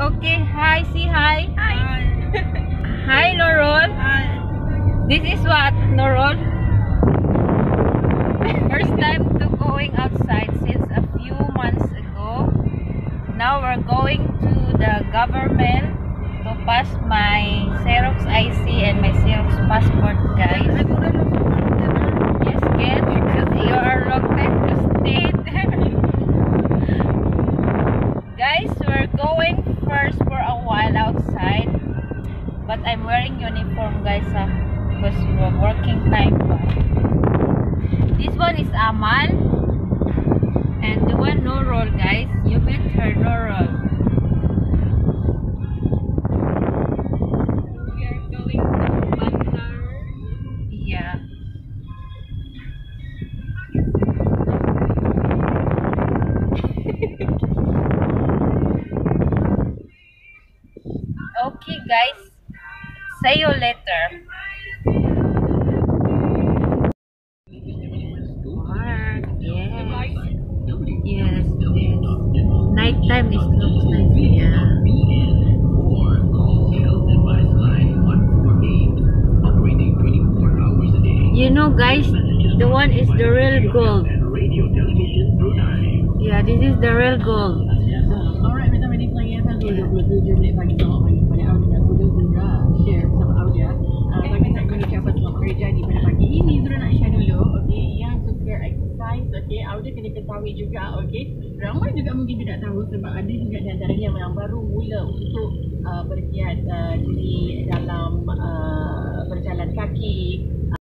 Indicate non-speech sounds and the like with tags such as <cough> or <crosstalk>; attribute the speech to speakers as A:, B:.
A: Okay, hi, say hi.
B: Hi. <laughs>
A: Hi, Norol.
B: Hi.
A: This is what, Norol? First time to going outside since a few months ago. Now we're going to the government to pass my Xerox IC and my Xerox passport, guys. But I'm wearing uniform, guys, ah, because we're working time. This one is Amal. And the one Norol, guys. You met her no roll.
B: We are going to Bandar.
A: Yeah. <laughs> okay, guys. See you later. Park, yes. Yes, yes. Nighttime is looks nice. Yeah. You know, guys, the one is the real gold. Yeah, this is the real gold.
B: Exercise okay, Audia kena ketahui juga okay. Ramai juga mungkin tidak tahu Sebab ada juga di antaranya yang baru mula untuk uh, bergiat uh, di